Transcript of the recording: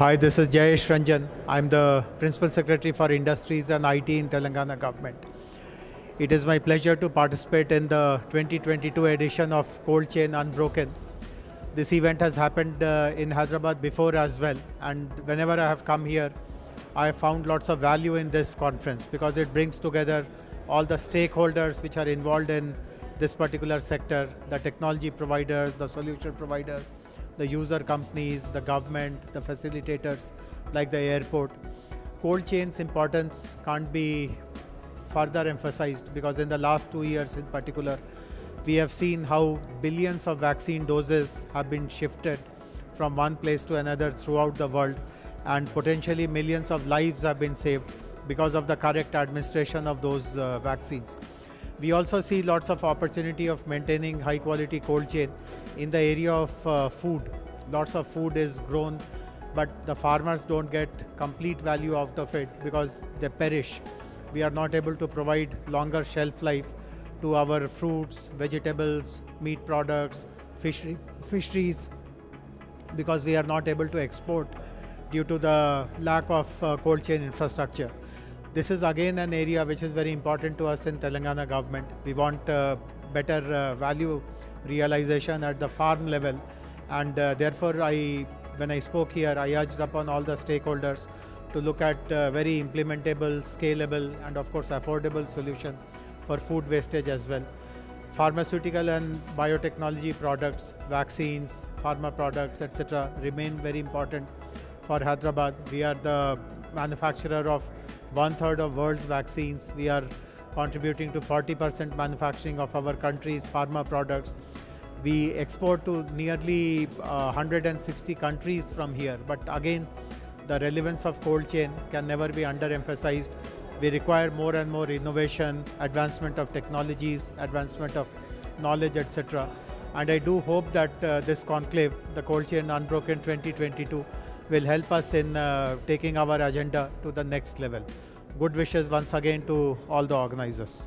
Hi, this is Jayesh Ranjan. I'm the Principal Secretary for Industries and IT in Telangana government. It is my pleasure to participate in the 2022 edition of Cold Chain Unbroken. This event has happened uh, in Hyderabad before as well, and whenever I have come here, I have found lots of value in this conference because it brings together all the stakeholders which are involved in this particular sector, the technology providers, the solution providers, the user companies, the government, the facilitators like the airport. Cold chain's importance can't be further emphasized because in the last two years in particular, we have seen how billions of vaccine doses have been shifted from one place to another throughout the world and potentially millions of lives have been saved because of the correct administration of those uh, vaccines. We also see lots of opportunity of maintaining high quality cold chain in the area of uh, food. Lots of food is grown, but the farmers don't get complete value out of it because they perish. We are not able to provide longer shelf life to our fruits, vegetables, meat products, fishery, fisheries, because we are not able to export due to the lack of uh, cold chain infrastructure. This is again an area which is very important to us in Telangana government. We want uh, better uh, value realization at the farm level and uh, therefore I, when I spoke here, I urged upon all the stakeholders to look at uh, very implementable, scalable and of course affordable solution for food wastage as well. Pharmaceutical and biotechnology products, vaccines, pharma products, etc. remain very important for Hyderabad. We are the manufacturer of one third of world's vaccines. We are contributing to 40% manufacturing of our country's pharma products. We export to nearly uh, 160 countries from here. But again, the relevance of cold chain can never be underemphasized. We require more and more innovation, advancement of technologies, advancement of knowledge, etc. And I do hope that uh, this conclave, the Cold Chain Unbroken 2022, will help us in uh, taking our agenda to the next level. Good wishes once again to all the organizers.